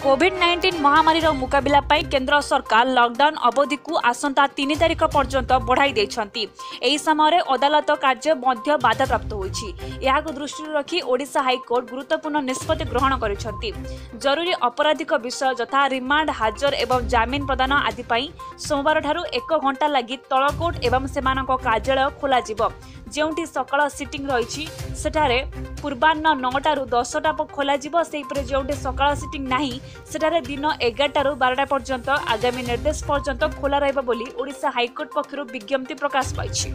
Covid nineteen ମହାମାରୀର ମୁକାବିଲା ପାଇଁ କେନ୍ଦ୍ର ସରକାର ଲକଡାଉନ୍ ଅବଧିକୁ ଆସନ୍ତା ତିନି ତାରିଖ ପର୍ଯ୍ୟନ୍ତ ବଢ଼ାଇ ଦେଇଛନ୍ତି। ଏହି ସମୟରେ ଅଦାଲତ କାର୍ଯ୍ୟ ମଧ୍ୟ ବାଧାପ୍ରାପ୍ତ ହୋଇଛି। ଏହାକୁ ଦୃଷ୍ଟିରେ ରଖି ଓଡ଼ିଶା ହାଇକୋର୍ଟ ଗୁରୁତ୍ୱପୂର୍ଣ୍ଣ ନିଷ୍ପତ୍ତି ଗ୍ରହଣ କରିଛନ୍ତି। ଜରୁରୀ ଅପରାଧିକ ବିଷୟ ଯଥା ରିମାଣ୍ଡ ହାଜର ଏବଂ ଜାମିନ ପ୍ରଦାନ ଆଦି ପାଇଁ ସୋମବାରଠାରୁ ଏକ ଘଣ୍ଟା ଲାଗି ତଳକୋର୍ଟ ଏବଂ ସେମାନଙ୍କ କାର୍ଯ୍ୟାଳୟ ଖୋଲାଯିବ। ଯେଉଁଠି ସକାଳ ସିଟିଂ ରହିଛି ସେଠାରେ ପୂର୍ବାହ୍ନ ନଅଟାରୁ ଦଶଟା ଖୋଲାଯିବ। ସେହିପରି ଯେଉଁଠି ସକାଳ ସିଟିଂ ନାହିଁ ସେଠାରେ ଦିନ ଏଗାରଟାରୁ ବାରଟା ପର୍ଯ୍ୟନ୍ତ ଆଗାମୀ ନିର୍ଦ୍ଦେଶ ପର୍ଯ୍ୟନ୍ତ ଖୋଲା ରହିବ ବୋଲି ଓଡ଼ିଶା ହାଇକୋର୍ଟ ପକ୍ଷରୁ ବିଜ୍ଞପ୍ତି ପ୍ରକାଶ ପାଇଛି।